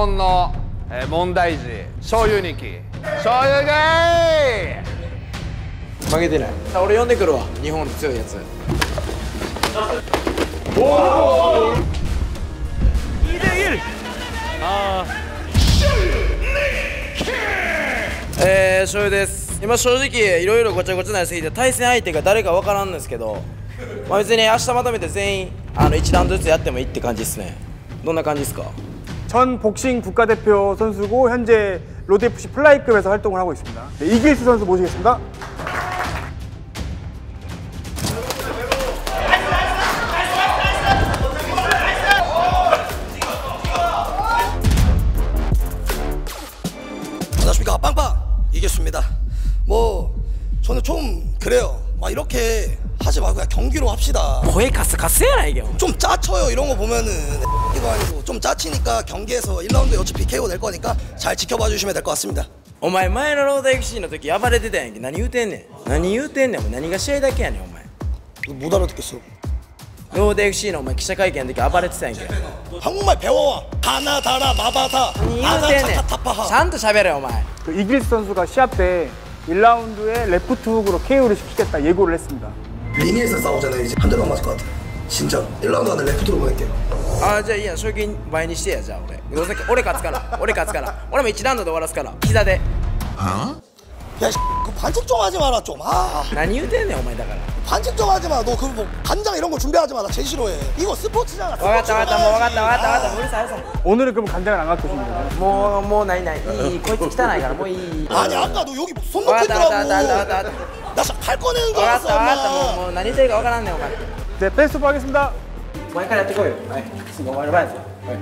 本のえー問題児醤油ニキ醤油ゲイ！負けてない。俺呼んでくるわ。日本強いやつ。えー、醤油です今正直いろいろごちゃごちゃなりすぎて対戦相手が誰かわからんですけど、まあ、別に明日まとめて全員あの1ラウンドずつやってもいいって感じですねどんな感じですか 전 복싱 국가대표 선수고 현재 로드FC 플라이급에서 활동을 하고 있습니다. 네, 이길수 선수 모시겠습니다. 안녕하십니까 빵빵 이길수입니다. 뭐 저는 좀 그래요. 막 이렇게 하지 말고 그냥 경기로 합시다. 거의 가스 가스야 이게. 좀 짜쳐요 이런 거 보면은. 이거 아니고 좀 짜치니까 경기에서 1라운드 어차피 KO 될 거니까 잘 지켜봐 주시면 될 것 같습니다 お前前のロード FC の時暴れてたやんけ何言うてんねん何言うてんねんお前何が試合だけやねんお前 못 알아듣겠어 ロード FC のお前記者会見の時暴れてたやんけ 한국말 배워와 가나다라 마바타 何言うてんねんち 아사차타타파하 ゃんと喋れお前 그 이길수 선수가 시합 때 1라운드에 레프트 훅으로 KO를 시키겠다 예고를 했습니다. 리니에서 싸우잖아요 이제 한 대만 맞을 것 같아 진짜 1라운드 안에 레프트로 보낼게요 あじゃあいいや賞金倍にしてやじゃあ俺どうせ俺勝つから俺勝つから俺も1ラウンドで終わらすから膝で 야 그 반칙 좀 하지 마라 좀아 何言うてんねんお前だから 반칙 좀 하지 마너 그 뭐 간장 이런 거 준비하지 마나 제일 싫어해 이거 스포츠잖아 分かった分かったもう分かった分かった分かったうるさいうるさい 오늘은 그럼 간장을 안 갖고 오신 거예요? もうもうないないいいこいつ汚いからもういい 아니 아까 너 여기 손分か 놓고 った分かった分かった分 있더라고 かった 나 진짜 칼 꺼내는 줄 分かった分 알았어 かったもう 엄마 もう何言ってるか分からんねんお前 네, 패스 오프하겠습니다. 마이카리 뜨거워요. 네, 이거 많이 봐야죠. 네.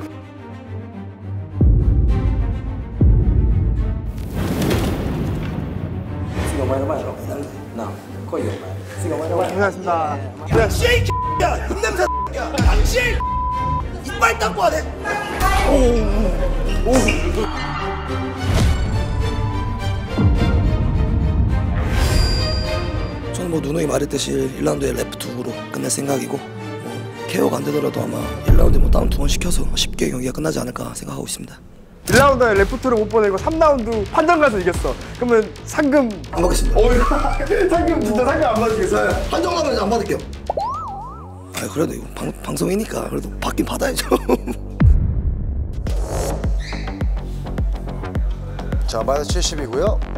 이거 많이 봐야죠. 나, 거의 이거 봐요. 이거 많이 봐요. 고생하셨습니다. 야, 쉐이 야, 냄새 야, 쉐이 이빨 닦고 하네. 오, 오. 저는 뭐 누누이 말했듯이 1라운드에 레프트 훅으로 끝낼 생각이고 뭐 KO가 안 되더라도 아마 1라운드에 뭐 다운 두 번 시켜서 쉽게 경기가 끝나지 않을까 생각하고 있습니다. 1라운드에 레프트를 못 보내고 3라운드 판정 가서 이겼어. 그러면 상금 안 받겠습니다. 상금 진짜 상금 안 받으시겠어요? 한정 나면 이제 안 받을게요. 아 그래도 이거 방, 방송이니까 그래도 받긴 받아야죠. 자 마이너스 70이고요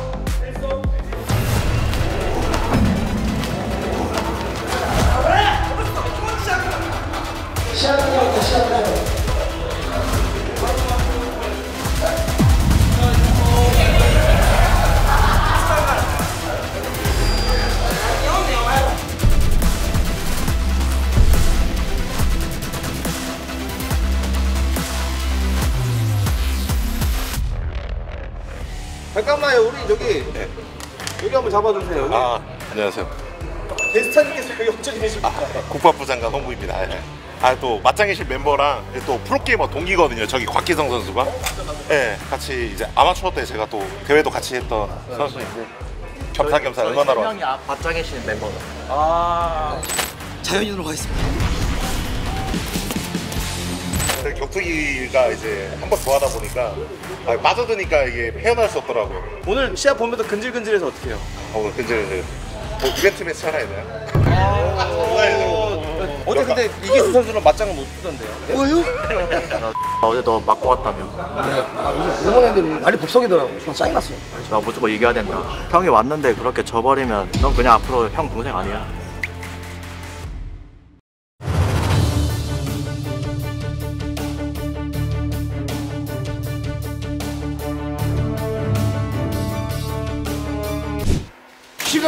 잡아주세요 여기 아, 안녕하세요. 게스트님께서 여기 어쩌 계십니까 국밥부 장관 홍구입니다. 예. 아, 또 맞짱이실 멤버랑 또 프로게이머 동기거든요. 저기 곽기성 선수가. 예, 같이 이제 아마추어 때 제가 또 대회도 같이 했던 선수인데 겸사겸사 응원하러 왔어요. 자연인으로 가겠습니다 그 격투기가 이제 한번더 하다 보니까 아, 빠져드니까 이게 헤어날 수 없더라고요. 오늘 시합 보면서 근질근질해서 어떻게 해요? 아, 오늘 근데 뭐 이벤트 매치 하나 있나요? 어제 근데 이기수 선수는 맞짱을 못 쓰던데요 뭐요? 어제 너 맞고 왔다며 일본 애들이 말이 북석이더라고 좀 짜증 났어 나 무조건 이겨야 된다 형이 왔는데 그렇게 져버리면 넌 그냥 앞으로 형 동생 아니야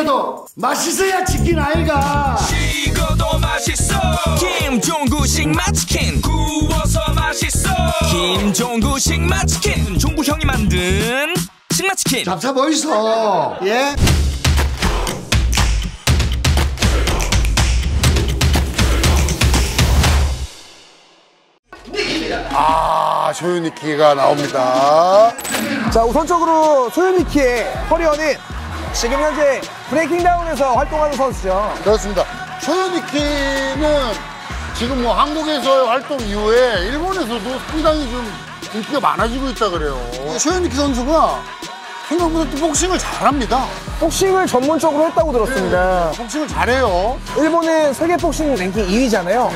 식어도 맛있어야 치킨 아이가. 식어도 맛있어. 김종구식 맛치킨. 구워서 맛있어. 김종구식 맛치킨. 종구 형이 만든 식맛치킨. 잡사 보이소. 예? 아 쇼유니키가 나옵니다. 자 우선적으로 쇼유니키의 커리어는 지금 현재 브레이킹 다운에서 활동하는 선수죠. 그렇습니다. 쇼유니키는 지금 뭐 한국에서의 활동 이후에 일본에서도 상당히 좀 인기가 많아지고 있다 그래요. 쇼유니키 선수가 생각보다 또 복싱을 잘합니다. 복싱을 전문적으로 했다고 들었습니다. 복싱을 잘해요. 일본은 세계 복싱 랭킹 2위잖아요.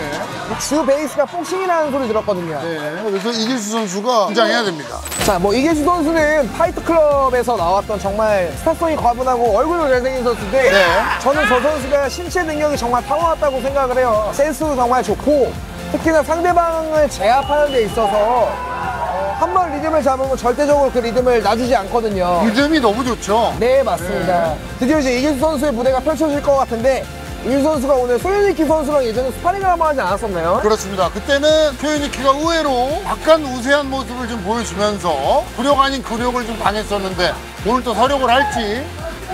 주 베이스가 복싱이라는 소리 들었거든요. 네, 그래서 이길수 선수가 등장해야 됩니다. 자, 뭐 이길수 선수는 파이트 클럽에서 나왔던 정말 스타성이 과분하고 얼굴도 잘생긴 선수인데 네. 저는 저 선수가 신체 능력이 정말 타고났다고 생각을 해요. 센스도 정말 좋고 특히나 상대방을 제압하는 데 있어서 한 번 리듬을 잡으면 절대적으로 그 리듬을 놔주지 않거든요. 리듬이 너무 좋죠. 네, 맞습니다. 드디어 이제 이길수 선수의 무대가 펼쳐질 것 같은데 이길수 선수가 오늘 쇼유니키 선수랑 예전에 스파링을 한번 하지 않았었나요? 그렇습니다. 그때는 쇼유니키가 의외로 약간 우세한 모습을 좀 보여주면서 굴욕 아닌 굴욕을 좀 당했었는데 오늘 또 설욕을 할지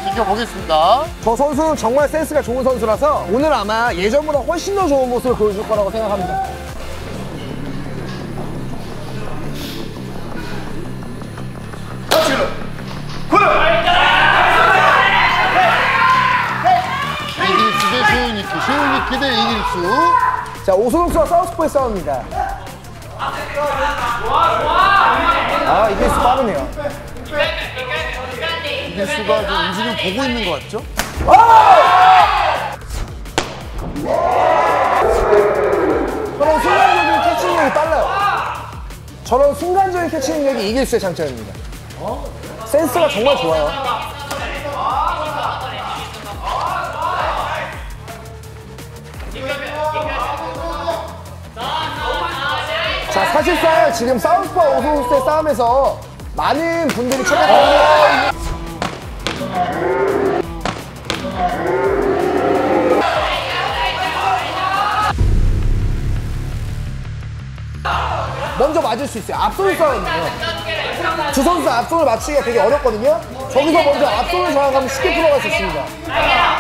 지켜보겠습니다. 저 선수는 정말 센스가 좋은 선수라서 오늘 아마 예전보다 훨씬 더 좋은 모습을 보여줄 거라고 생각합니다. 대 쇼유니키, 쇼유니키 대 이길수. 자, 오소독수와 사우스포의 싸움입니다. 아, 이길수 빠르네요. 이길수가 좀 움직임 보고 있는 것 같죠? 저런 순간적인 캐치능력이 빨라요. 저런 순간적인 캐치능력이 이길수의 장점입니다. 센스가 정말 좋아요. 자, 사실상 지금 사우스파 오소독수의 싸움에서 많은 분들이 찾아가는 먼저 맞을 수 있어요. 앞손 싸움이에요. 두 선수 앞손을 맞추기가 되게 어렵거든요. 저기서 먼저 앞손을 정확하면 쉽게 풀어갈 수 있습니다.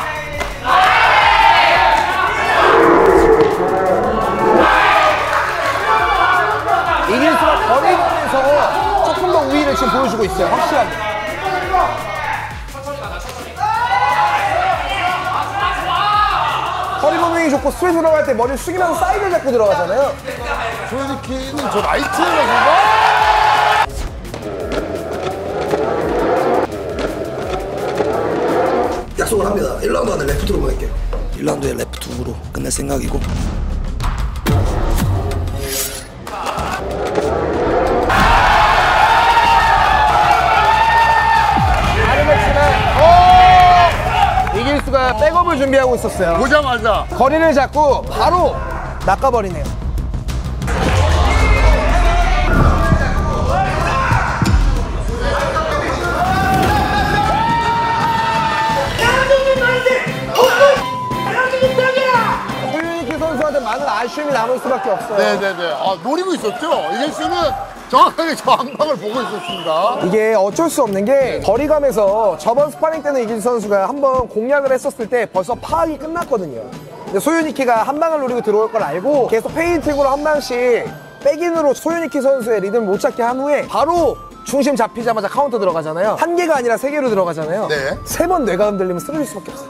보여주고 있어요. 확실하게. 허리 범윙이 좋고 스트레이트 들어갈 때 머리를 숙이면서 사이드를 잡고 들어가잖아요. 쇼유니키는 저 라이트에서 약속을 합니다. 1라운드 안에 레프트로 보낼게요. 1라운드에 레프트 훅으로 끝낼 생각이고 준비하고 있었어요. 보자마자 거리를 잡고 바로 낚아버리네요. 쇼유니키 선수한테 많은 아쉬움이 남을 수밖에 없어요. 네네네. 아, 노리고 있었죠? 이길수는 정확하게 저 한방을 보고 있었습니다. 이게 어쩔 수 없는 게 거리감에서 저번 스파링 때는 이길수 선수가 한번 공략을 했었을 때 벌써 파악이 끝났거든요. 근데 쇼유니키가 한 방을 노리고 들어올 걸 알고 계속 feinting으로 한 방씩 백인으로 쇼유니키 선수의 리듬을 못 찾게 한 후에 바로 중심 잡히자마자 카운터 들어가잖아요. 한 개가 아니라 세 개로 들어가잖아요. 네. 세 번 뇌가 흔들리면 쓰러질 수밖에 없어요.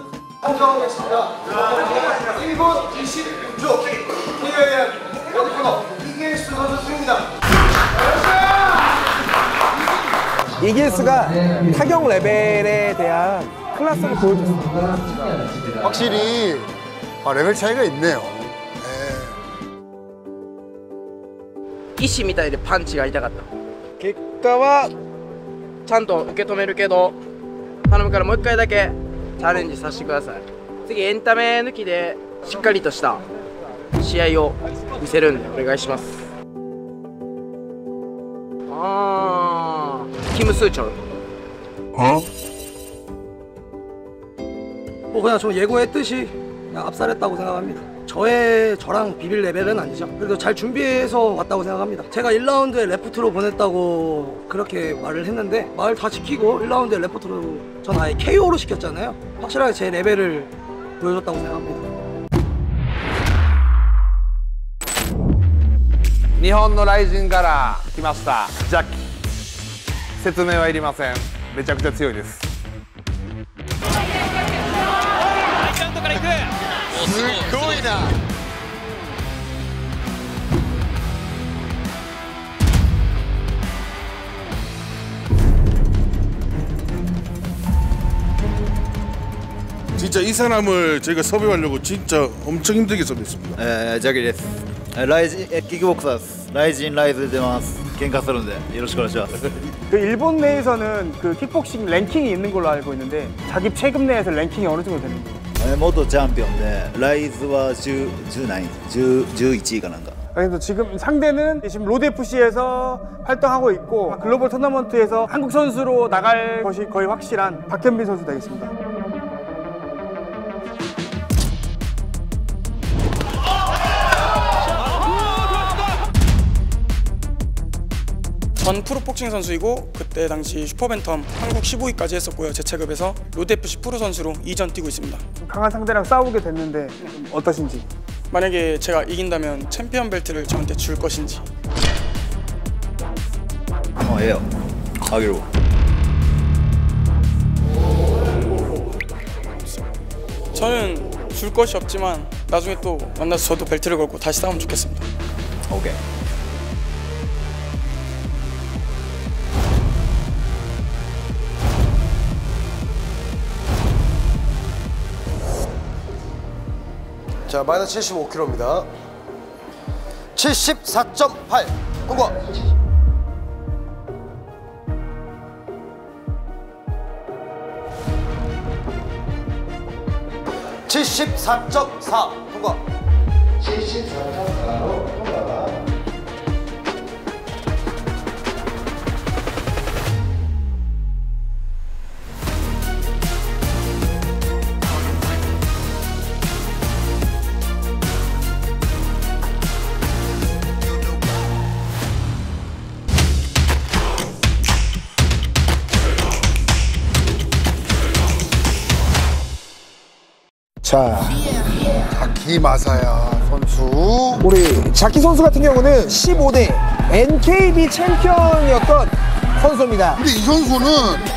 1분 26초. 이길스가 타격 레벨에 대한 클래스를 보여줬습니다. 확실히 아, 레벨 차이가 있네요. 石みたいでパンチが痛かった結果はちゃんと受け止めるけど頼むからもう一回だけチャレンジさせてください次エンタメ抜きでしっかりとした試合を見せるんでお願いしますあー キム・スーチョル 뭐 그냥 저 예고했듯이 그냥 압살했다고 생각합니다. 저의 저랑 비빌 레벨은 아니죠. 그래도 잘 준비해서 왔다고 생각합니다. 제가 1라운드에 레프트로 보냈다고 그렇게 말을 했는데 말 다 지키고 1라운드에 레프트로 전 아예 KO로 시켰잖아요. 확실하게 제 레벨을 보여줬다고 생각합니다. 日本の雷神から来ましたジャッキ 説明はいりません。めちゃくちゃ強いです。すごいな。진ですライジンキックボクサーです。ライジンライズ出ます。喧嘩するんで。よろしくお願いします。 그 일본 내에서는 그 킥복싱 랭킹이 있는 걸로 알고 있는데 자기 체급 내에서 랭킹이 어느 정도 되는 거예요? えー元チャンピオンでライズは10 10何位10 11位かなんか 그래서 지금 상대는 지금 로드 FC에서 활동하고 있고 글로벌 토너먼트에서 한국 선수로 나갈 것이 거의 확실한 박현빈 선수 되겠습니다. 전 프로 복싱 선수이고 그때 당시 슈퍼밴텀 한국 15위까지 했었고요. 제 체급에서 로드FC 프로 선수로 2전 뛰고 있습니다. 강한 상대랑 싸우게 됐는데 어떠신지? 만약에 제가 이긴다면 챔피언 벨트를 저한테 줄 것인지. 어, ええよ. 가기로. 저는 줄 것이 없지만 나중에 또 만나서 저도 벨트를 걸고 다시 싸우면 좋겠습니다. 오케이. 자 마이너스 75kg입니다 74.8 통과 (74.4) 통과 74.4로 통과 자, 자키 마사야 선수. 우리 자키 선수 같은 경우는 15대 NKB 챔피언이었던 선수입니다. 근데 이 선수는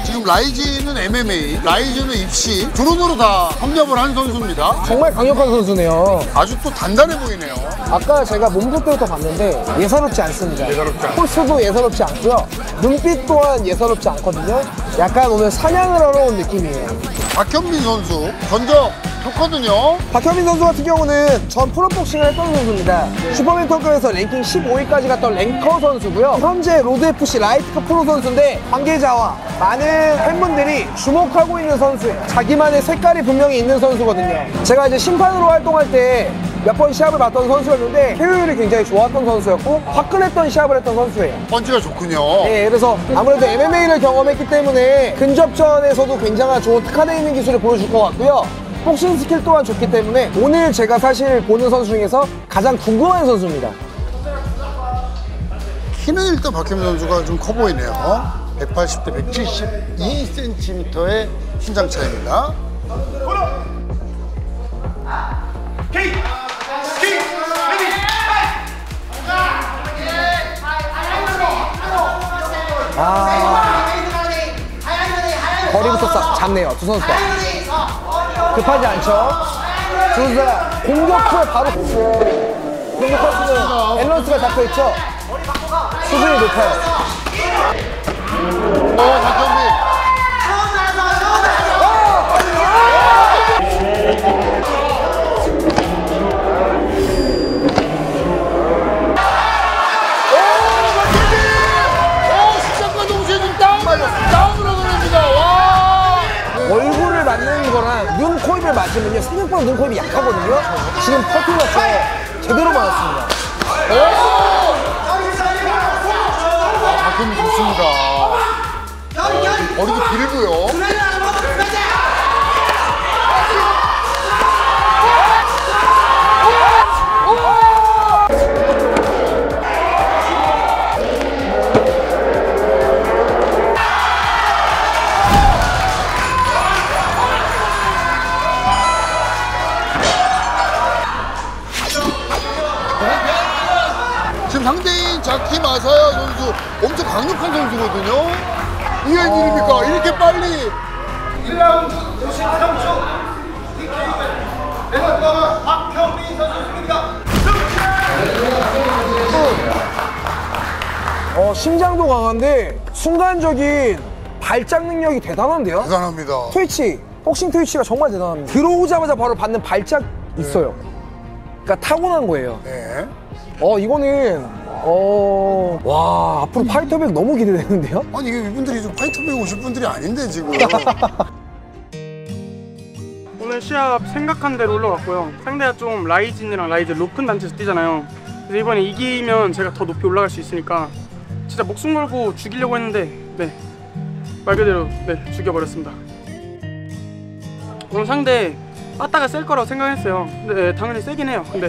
지금 라이즈는 MMA, 라이즈는 입시 드론으로 다 섭렵을 한 선수입니다. 정말 강력한 선수네요. 아주 또 단단해 보이네요. 아까 제가 몸도 때부터 봤는데 예사롭지 않습니다. 예사롭지 않아요. 폴스도 예사롭지 않고요. 눈빛 또한 예사롭지 않거든요. 약간 오늘 사냥을 하러 온 느낌이에요. 박현민 선수 전적 좋거든요. 박현민 선수 같은 경우는 전 프로복싱을 했던 선수입니다. 슈퍼밴텀급에서 랭킹 15위까지 갔던 랭커 선수고요. 현재 로드FC 라이트급 프로 선수인데 관계자와 많은 팬분들이 주목하고 있는 선수예요. 자기만의 색깔이 분명히 있는 선수거든요. 제가 이제 심판으로 활동할 때 몇번 시합을 봤던 선수였는데 효율이 굉장히 좋았던 선수였고 화끈했던 시합을 했던 선수예요. 펀치가 좋군요. 네, 그래서 아무래도 MMA를 경험했기 때문에 근접전에서도 굉장한 좋은 특화되어 있는 기술을 보여줄 것 같고요. 복싱 스킬 또한 좋기 때문에 오늘 제가 사실 보는 선수 중에서 가장 궁금한 선수입니다. 키는 일단 박현민 선수가 좀 커 보이네요. 180대 172cm의 신장 차이입니다. 아, 거리부터 싹 잡네요, 두 선수가. 급하지 않죠? 두 선수가 공격 후에 바로 공격할 수 있는 밸런스가 잡혀있죠? 수준이 높아요. 어, 박현민. 입을 맞으면요 생각보다 눈, 코, 입이 약하거든요. 지금 퍼팅로서 제대로 맞았습니다. 아, 박현민 좋습니다. 어리도 길고요. 상대인 자키 마사야 선수 엄청 강력한 선수거든요. 이게 웬일입니까? 이렇게 빨리 1라운드 93초 대상가와 박형민 선수 승리입니다. 어, 심장도 강한데 순간적인 발작 능력이 대단한데요? 대단합니다. 트위치, 복싱 트위치가 정말 대단합니다. 들어오자마자 바로 받는 발작 있어요. 그러니까 타고난 거예요. 네. 어, 이거는 어, 와, 앞으로 파이터백 너무 기대되는데요? 아니 이게 이분들이 좀 파이터백 오실 분들이 아닌데 지금. 오늘 시합 생각한 대로 올라갔고요. 상대가 좀 라이진이랑 라이즈 높은 단체에서 뛰잖아요. 그래서 이번에 이기면 제가 더 높이 올라갈 수 있으니까 진짜 목숨 걸고 죽이려고 했는데 네. 말 그대로 네, 죽여버렸습니다. 오늘 상대 빠따가 셀 거라고 생각했어요. 근데 네, 당연히 세긴 해요. 근데